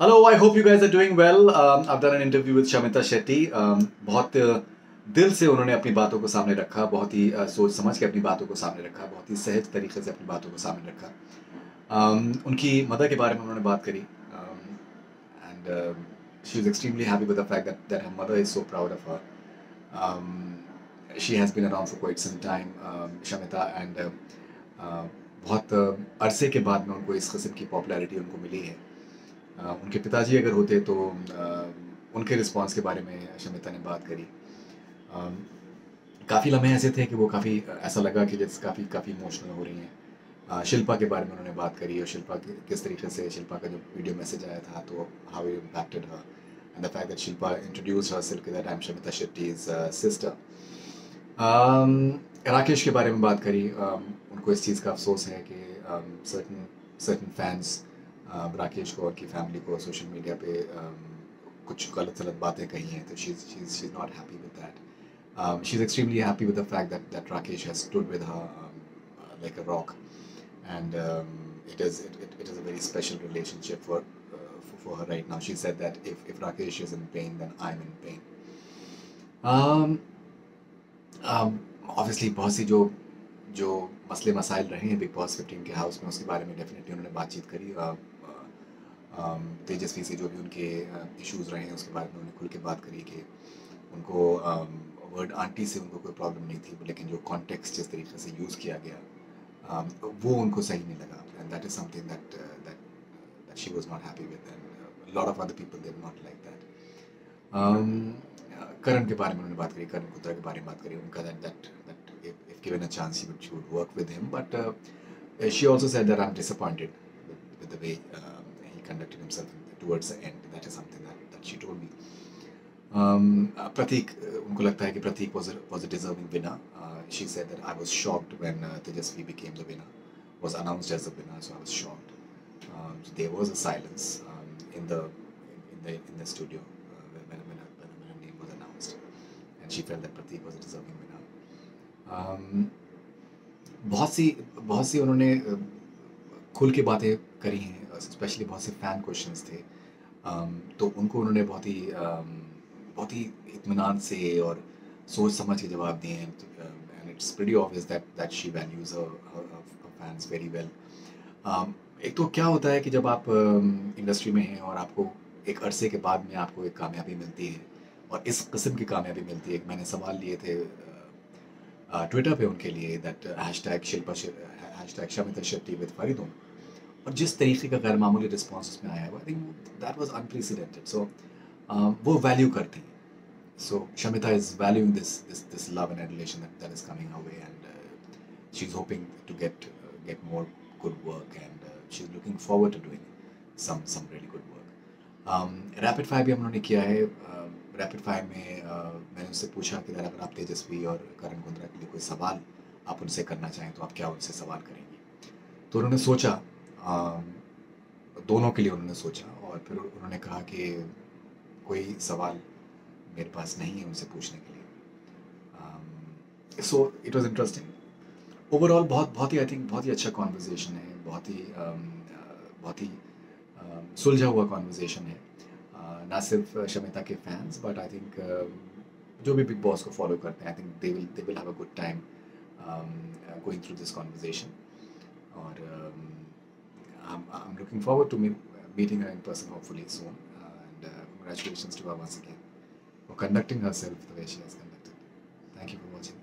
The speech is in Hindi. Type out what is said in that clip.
Hello, I hope you guys are doing well done an interview with Shamita Shetty. Um, बहुत uh, दिल से उन्होंने अपनी बातों को सामने रखा बहुत ही uh, सोच समझ के अपनी बातों को सामने रखा बहुत ही सहज तरीके से अपनी बातों को सामने रखा। Um, उनकी मदर के बारे में उन्होंने बात करी। And she is extremely happy with the fact that that her mother is so proud of her she has been around for quite some time Shamita and बहुत अरसे के बाद में उनको इस किस्म की पॉपुलैरिटी उनको मिली है उनके पिताजी अगर होते तो उनके रिस्पांस के बारे में शमिता ने बात करी। काफ़ी लम्हे ऐसे थे कि वो काफ़ी, ऐसा लगा कि जैसे काफ़ी काफ़ी इमोशनल हो रही हैं। शिल्पा के बारे में उन्होंने बात करी और शिल्पा किस तरीके से शिल्पा का जो वीडियो मैसेज आया था तो how you impacted her and the fact that Shilpa introduce her silk that I am Shamita Shetty is sister Rakesh के बारे में बात करी। उनको इस चीज़ का अफसोस है कि certain certain fans Rakesh Kaur की फैमिली को सोशल मीडिया पे कुछ गलत सलत बातें कही हैं तो not happy with that she is extremely happy with the fact that that Rakesh has stood with her like a rock and it is it is a very special relationship for for her right now she said that if if Rakesh is in pain then I am in pain obviously बहुत सी जो जो मसले मसाइल रहे हैं बिग बॉस फिफ्टीन के हाउस में उसके बारे में डेफिनेटली उन्होंने बातचीत करी। Uh, तेजस्वी से जो भी उनके इश्यूज़ रहे हैं उसके बारे में उन्होंने खुल के बात करी कि उनको वर्ड आंटी से उनको कोई प्रॉब्लम नहीं थी लेकिन जो कॉन्टेक्स्ट जिस तरीके से यूज़ किया गया um, वो उनको सही नहीं लगा. And that is something that that that she was not happy with and lot of other people they not like that Karan के बारे में उन्होंने बात करी करण कुत्रा के बारे में बात करी उनका that that that if given a chance he would she would work with him but she also said that I am disappointed way um, he conducted himself towards the end. That is something that, that she told me. Um, Pratik, उनको लगता है कि Pratik was a, was a deserving winner. Uh, she said that I was shocked when uh, Tejasvi became the winner, was announced as the winner, so I was shocked. Um, so there was a silence um, in the in the in the studio uh, when, when, when, when her name was announced, and she felt that Pratik was a deserving winner. Um, बहुत सी बहुत सी उन्होंने खुल के बातें करी हैं स्पेशली बहुत से फ़ैन क्वेश्चंस थे। Um, तो उनको उन्होंने बहुत ही um, बहुत ही इत्मीनान से और सोच समझ के जवाब दिए हैं। And it's pretty obvious that that she values fans very well एक तो क्या होता है कि जब आप इंडस्ट्री um, में हैं और आपको एक अरसे के बाद में आपको एक कामयाबी मिलती है और इस किस्म की कामयाबी मिलती है मैंने सवाल लिए थे ट्विटर पे उनके लिए that hashtag Shilpa hashtag Shamita Shetty with फरीदों और जिस तरीके का गैर मामूली रिस्पॉन्स उसमें आया हुआ think that was unprecedented so वो वैल्यू करती है। So Shamita is valuing this this this love and relation that is coming away and she is hoping to get get more good work and she is looking forward to doing some some really good work rapid fire भी हम लोगों ने किया है। um, रैपिड फायर में uh, मैंने उनसे पूछा कि अगर आप तेजस्वी और करण गुंद्रा के लिए कोई सवाल आप उनसे करना चाहें तो आप क्या उनसे सवाल करेंगे? तो उन्होंने सोचा दोनों के लिए उन्होंने सोचा और फिर उन्होंने कहा कि कोई सवाल मेरे पास नहीं है उनसे पूछने के लिए। So it was interesting overall बहुत बहुत ही आई थिंक बहुत ही अच्छा कॉन्वर्जेसन है बहुत ही बहुत ही सुलझा हुआ कॉन्वर्जेसन है। uh, ना सिर्फ़ शमिता के फैंस बट आई थिंक जो भी बिग बॉस को फॉलो करते हैं I think they will they will have a good time going through this conversation और I'm, I'm looking forward to meeting her in person hopefully soon. Uh, and uh, congratulations to her once again for conducting herself the way she has conducted. Thank you for watching.